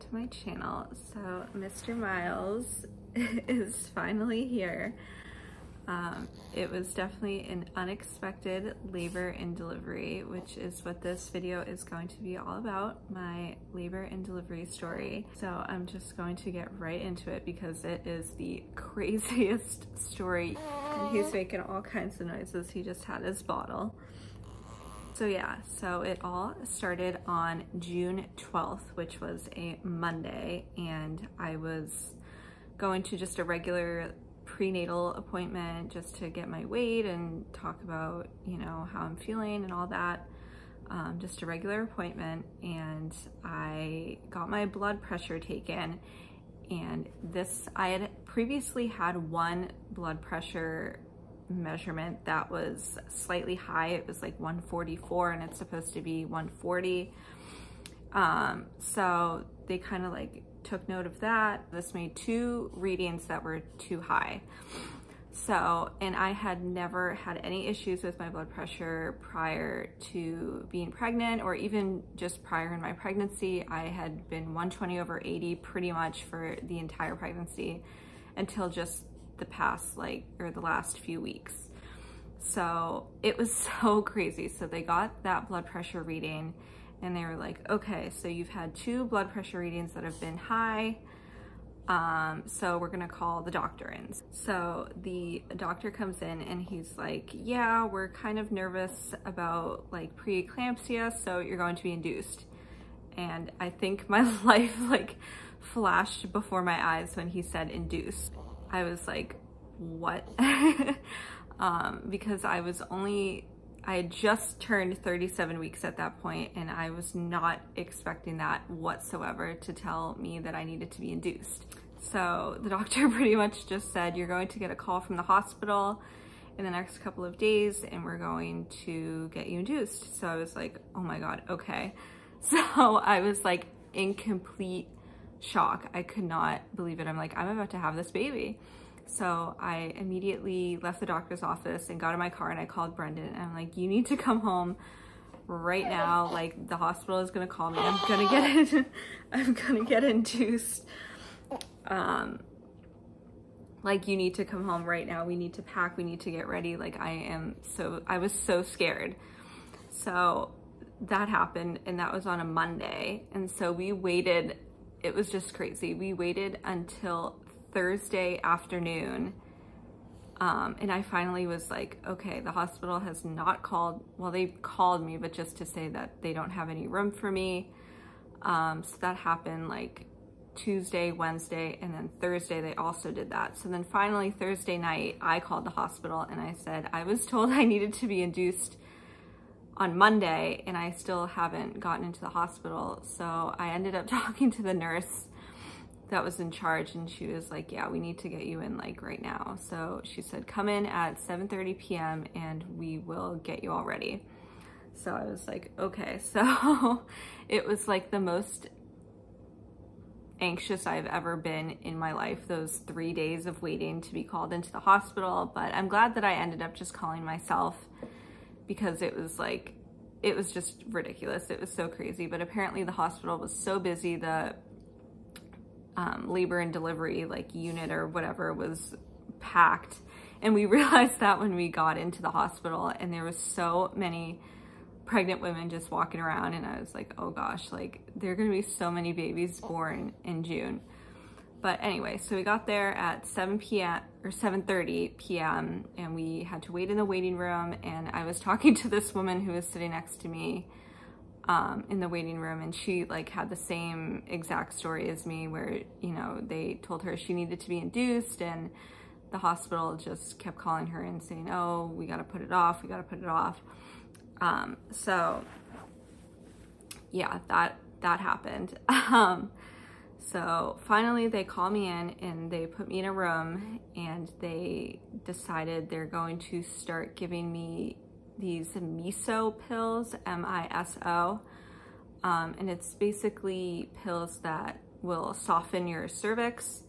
to my channel. So Mr. Miles is finally here. Um, it was definitely an unexpected labor and delivery, which is what this video is going to be all about, my labor and delivery story. So I'm just going to get right into it because it is the craziest story. And he's making all kinds of noises. He just had his bottle. So yeah, so it all started on June 12th, which was a Monday, and I was going to just a regular prenatal appointment just to get my weight and talk about, you know, how I'm feeling and all that. Um, just a regular appointment, and I got my blood pressure taken. And this, I had previously had one blood pressure measurement that was slightly high. It was like 144 and it's supposed to be 140. Um, so they kind of like took note of that. This made two readings that were too high. So, and I had never had any issues with my blood pressure prior to being pregnant or even just prior in my pregnancy. I had been 120 over 80 pretty much for the entire pregnancy until just the past like, or the last few weeks. So it was so crazy. So they got that blood pressure reading and they were like, okay, so you've had two blood pressure readings that have been high. Um, so we're gonna call the doctor in. So the doctor comes in and he's like, yeah, we're kind of nervous about like preeclampsia, so you're going to be induced. And I think my life like flashed before my eyes when he said induced. I was like, what? um, because I was only, I had just turned 37 weeks at that point and I was not expecting that whatsoever to tell me that I needed to be induced. So the doctor pretty much just said, you're going to get a call from the hospital in the next couple of days and we're going to get you induced. So I was like, oh my God, okay. So I was like in complete shock. I could not believe it. I'm like, I'm about to have this baby. So I immediately left the doctor's office and got in my car and I called Brendan and I'm like, you need to come home right now. Like the hospital is gonna call me. I'm gonna get it. I'm gonna get induced. Um, like you need to come home right now. We need to pack. We need to get ready. Like I am so, I was so scared. So that happened and that was on a Monday. And so we waited it was just crazy. We waited until Thursday afternoon. Um, and I finally was like, okay, the hospital has not called, well, they called me, but just to say that they don't have any room for me. Um, so that happened like Tuesday, Wednesday, and then Thursday they also did that. So then finally Thursday night, I called the hospital and I said, I was told I needed to be induced on Monday and I still haven't gotten into the hospital. So I ended up talking to the nurse that was in charge and she was like, yeah, we need to get you in like right now. So she said, come in at 7.30 p.m. and we will get you all ready. So I was like, okay. So it was like the most anxious I've ever been in my life, those three days of waiting to be called into the hospital. But I'm glad that I ended up just calling myself because it was like, it was just ridiculous. It was so crazy. But apparently the hospital was so busy, the um, labor and delivery like unit or whatever was packed. And we realized that when we got into the hospital and there was so many pregnant women just walking around and I was like, oh gosh, like there are gonna be so many babies born in June. But anyway, so we got there at 7 p.m. or 7.30 p.m. and we had to wait in the waiting room and I was talking to this woman who was sitting next to me um, in the waiting room and she like had the same exact story as me where, you know, they told her she needed to be induced and the hospital just kept calling her and saying, oh, we got to put it off. We got to put it off. Um, so yeah, that, that happened. Um, so finally they call me in and they put me in a room and they decided they're going to start giving me these miso pills, M-I-S-O. Um, and it's basically pills that will soften your cervix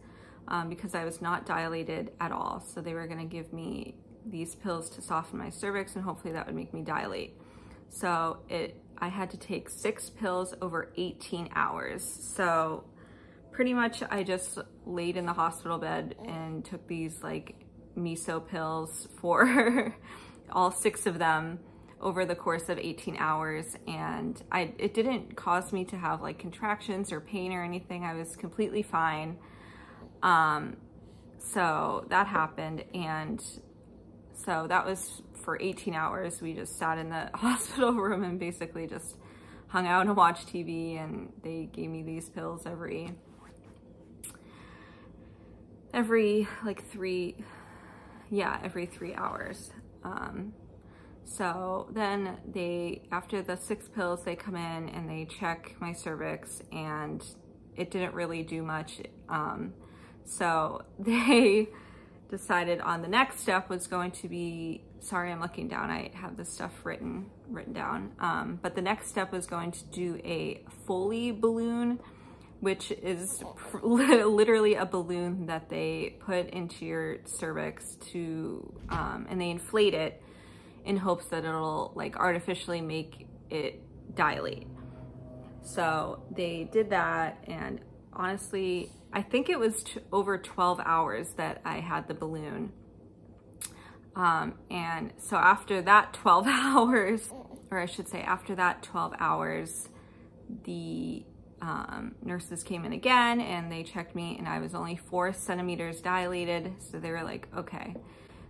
um, because I was not dilated at all. So they were gonna give me these pills to soften my cervix and hopefully that would make me dilate. So it, I had to take six pills over 18 hours. So pretty much I just laid in the hospital bed and took these like miso pills for all six of them over the course of 18 hours and I it didn't cause me to have like contractions or pain or anything. I was completely fine. Um, so that happened and so that was for 18 hours. We just sat in the hospital room and basically just hung out and watched TV and they gave me these pills every every like three yeah every three hours um, so then they, after the six pills, they come in and they check my cervix and it didn't really do much. Um, so they decided on the next step was going to be, sorry, I'm looking down. I have this stuff written, written down. Um, but the next step was going to do a Foley balloon, which is literally a balloon that they put into your cervix to, um, and they inflate it in hopes that it'll like artificially make it dilate. So they did that and honestly, I think it was over 12 hours that I had the balloon. Um, and so after that 12 hours, or I should say after that 12 hours, the um, nurses came in again and they checked me and I was only four centimeters dilated. So they were like, okay,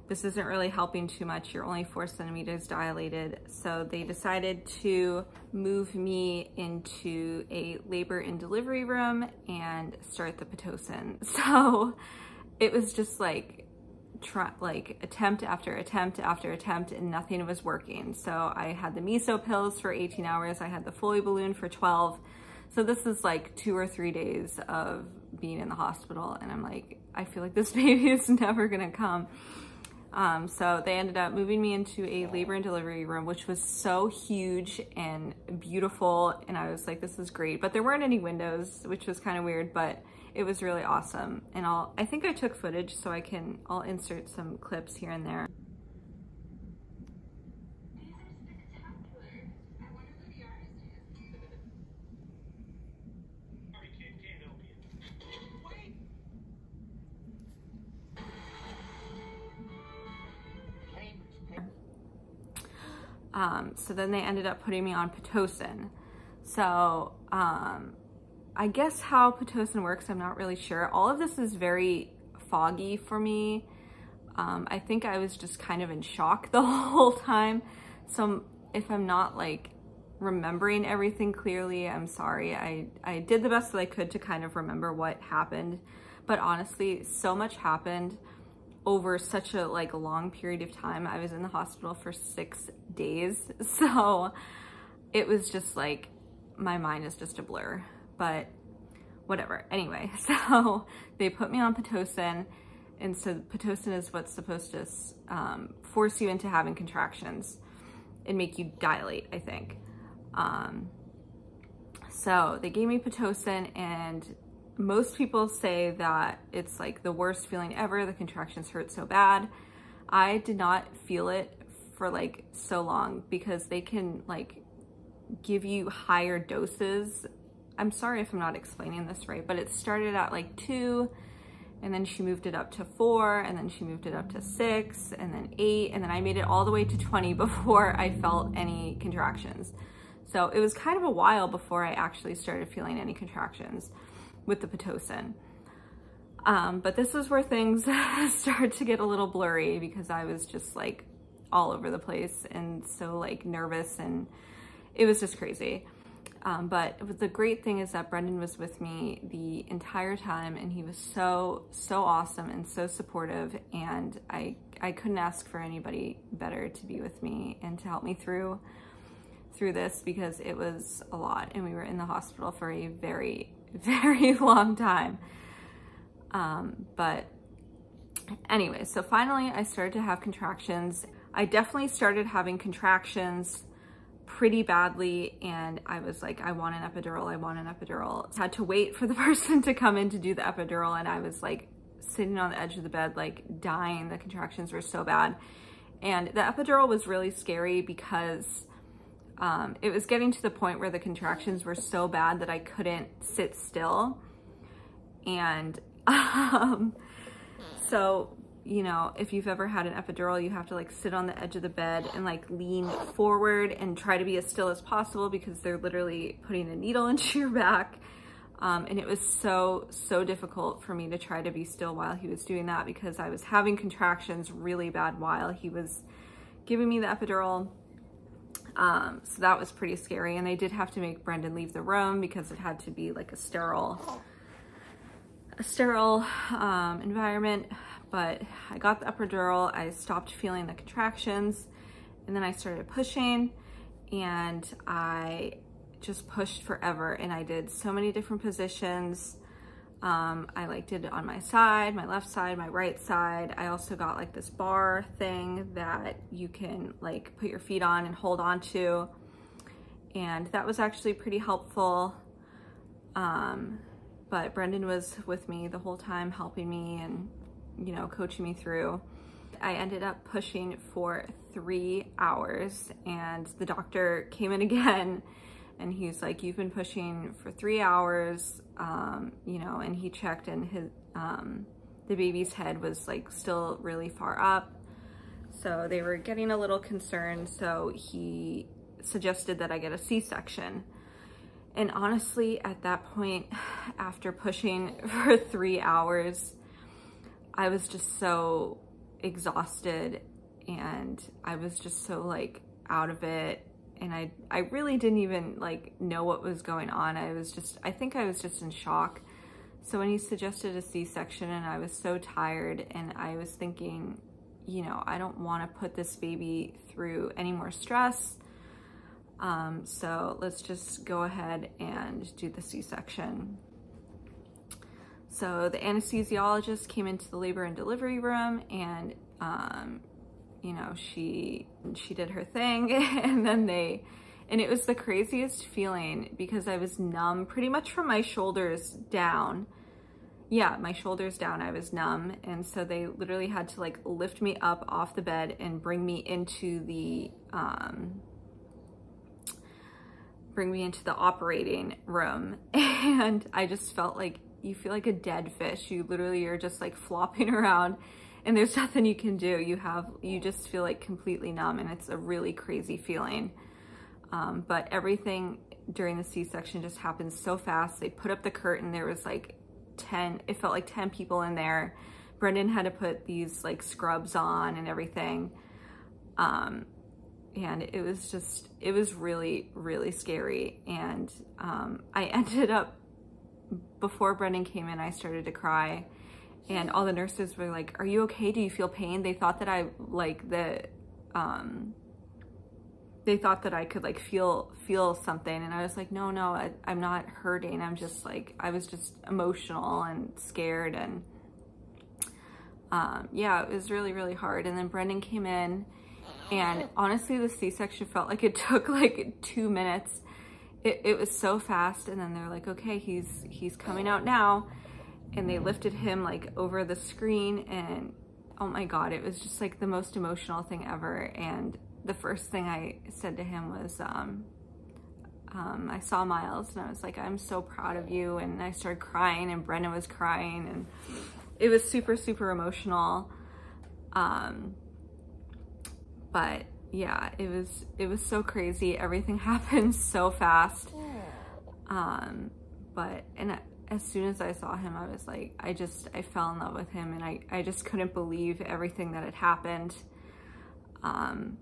this isn't really helping too much. You're only four centimeters dilated. So they decided to move me into a labor and delivery room and start the Pitocin. So it was just like, try, like attempt after attempt after attempt and nothing was working. So I had the miso pills for 18 hours. I had the Foley balloon for 12. So this is like two or three days of being in the hospital. And I'm like, I feel like this baby is never gonna come. Um, so they ended up moving me into a labor and delivery room, which was so huge and beautiful. And I was like, this is great. But there weren't any windows, which was kind of weird, but it was really awesome. And I'll, I think I took footage so I can, I'll insert some clips here and there. Um, so then they ended up putting me on Pitocin. So um, I guess how Pitocin works, I'm not really sure. All of this is very foggy for me. Um, I think I was just kind of in shock the whole time. So if I'm not like remembering everything clearly, I'm sorry. I, I did the best that I could to kind of remember what happened. But honestly, so much happened over such a like long period of time. I was in the hospital for six days. So it was just like, my mind is just a blur, but whatever. Anyway, so they put me on Pitocin and so Pitocin is what's supposed to um, force you into having contractions and make you dilate, I think. Um, so they gave me Pitocin and most people say that it's like the worst feeling ever. The contractions hurt so bad. I did not feel it for like so long because they can like give you higher doses. I'm sorry if I'm not explaining this right, but it started at like two and then she moved it up to four and then she moved it up to six and then eight and then I made it all the way to 20 before I felt any contractions. So it was kind of a while before I actually started feeling any contractions with the Pitocin. Um, but this is where things start to get a little blurry because I was just like all over the place and so like nervous and it was just crazy. Um, but the great thing is that Brendan was with me the entire time and he was so, so awesome and so supportive and I, I couldn't ask for anybody better to be with me and to help me through through this because it was a lot and we were in the hospital for a very very long time. Um, but anyway, so finally I started to have contractions. I definitely started having contractions pretty badly and I was like, I want an epidural, I want an epidural. Had to wait for the person to come in to do the epidural and I was like sitting on the edge of the bed, like dying. The contractions were so bad. And the epidural was really scary because um, it was getting to the point where the contractions were so bad that I couldn't sit still. And um, so, you know, if you've ever had an epidural, you have to like sit on the edge of the bed and like lean forward and try to be as still as possible because they're literally putting a needle into your back. Um, and it was so, so difficult for me to try to be still while he was doing that because I was having contractions really bad while he was giving me the epidural. Um, so that was pretty scary. And they did have to make Brendan leave the room because it had to be like a sterile, a sterile um, environment. But I got the epidural, I stopped feeling the contractions, and then I started pushing and I just pushed forever and I did so many different positions. Um, I like did it on my side, my left side, my right side. I also got like this bar thing that you can like put your feet on and hold on to. And that was actually pretty helpful. Um, but Brendan was with me the whole time helping me and, you know, coaching me through. I ended up pushing for three hours and the doctor came in again and he's like, you've been pushing for three hours, um, you know, and he checked and his, um, the baby's head was like still really far up. So they were getting a little concerned. So he suggested that I get a C-section. And honestly, at that point, after pushing for three hours, I was just so exhausted and I was just so like out of it and I, I really didn't even like know what was going on. I was just, I think I was just in shock. So when he suggested a C-section and I was so tired and I was thinking, you know, I don't want to put this baby through any more stress. Um, so let's just go ahead and do the C-section. So the anesthesiologist came into the labor and delivery room and um, you know, she she did her thing and then they and it was the craziest feeling because I was numb pretty much from my shoulders down. Yeah, my shoulders down, I was numb. And so they literally had to like lift me up off the bed and bring me into the, um, bring me into the operating room. And I just felt like you feel like a dead fish. You literally are just like flopping around and there's nothing you can do. You have, you just feel like completely numb and it's a really crazy feeling. Um, but everything during the C-section just happened so fast. They put up the curtain. There was like 10, it felt like 10 people in there. Brendan had to put these like scrubs on and everything. Um, and it was just, it was really, really scary. And um, I ended up, before Brendan came in, I started to cry and all the nurses were like, are you okay? Do you feel pain? They thought that I like the, um, they thought that I could like feel, feel something. And I was like, no, no, I, I'm not hurting. I'm just like, I was just emotional and scared. And, um, yeah, it was really, really hard. And then Brendan came in and honestly, the C-section felt like it took like two minutes. It, it was so fast. And then they're like, okay, he's, he's coming out now and they lifted him like over the screen and oh my god it was just like the most emotional thing ever. And the first thing I said to him was um, um, I saw Miles and I was like I'm so proud of you. And I started crying and Brendan was crying and it was super super emotional. Um, but yeah it was it was so crazy. Everything happened so fast. Um, but and as soon as I saw him, I was like, I just, I fell in love with him and I, I just couldn't believe everything that had happened. Um,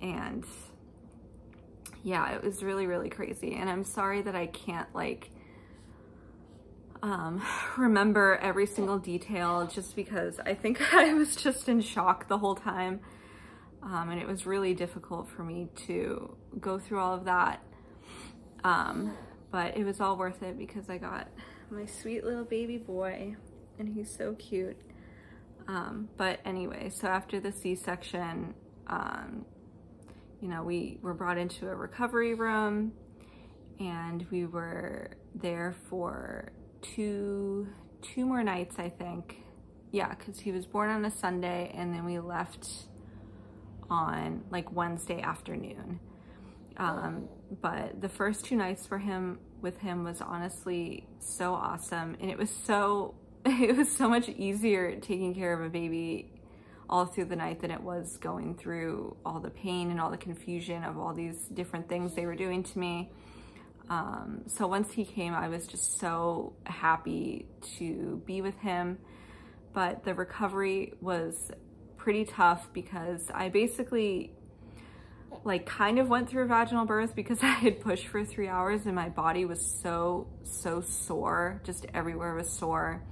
and yeah, it was really, really crazy. And I'm sorry that I can't like, um, remember every single detail just because I think I was just in shock the whole time. Um, and it was really difficult for me to go through all of that. Um, but it was all worth it because I got my sweet little baby boy and he's so cute. Um, but anyway, so after the C-section, um, you know, we were brought into a recovery room and we were there for two, two more nights, I think. Yeah, because he was born on a Sunday and then we left on like Wednesday afternoon. Um, but the first two nights for him with him was honestly so awesome. And it was so, it was so much easier taking care of a baby all through the night than it was going through all the pain and all the confusion of all these different things they were doing to me. Um, so once he came, I was just so happy to be with him. But the recovery was pretty tough because I basically like kind of went through a vaginal birth because I had pushed for three hours and my body was so, so sore. Just everywhere was sore.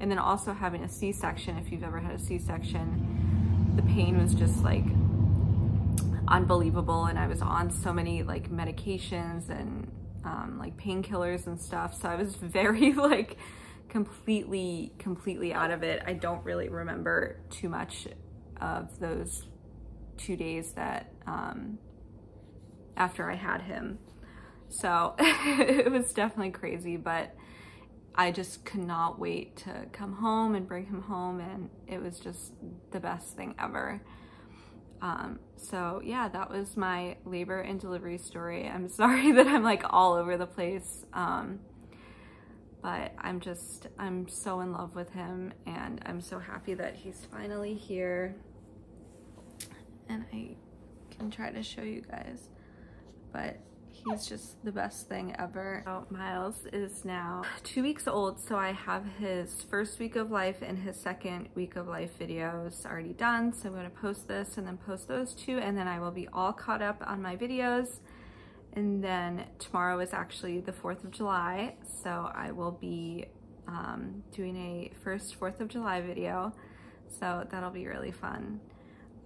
And then also having a C-section, if you've ever had a C-section, the pain was just like unbelievable. And I was on so many like medications and um, like painkillers and stuff. So I was very like completely, completely out of it. I don't really remember too much of those two days that um, after I had him. So it was definitely crazy, but I just could not wait to come home and bring him home and it was just the best thing ever. Um, so yeah, that was my labor and delivery story. I'm sorry that I'm like all over the place. Um, but I'm just, I'm so in love with him and I'm so happy that he's finally here. And I can try to show you guys, but he's just the best thing ever. So Miles is now two weeks old, so I have his first week of life and his second week of life videos already done. So I'm gonna post this and then post those two, and then I will be all caught up on my videos. And then tomorrow is actually the 4th of July, so I will be um, doing a first 4th of July video. So that'll be really fun.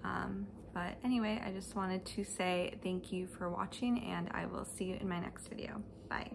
Um, but anyway, I just wanted to say thank you for watching and I will see you in my next video. Bye.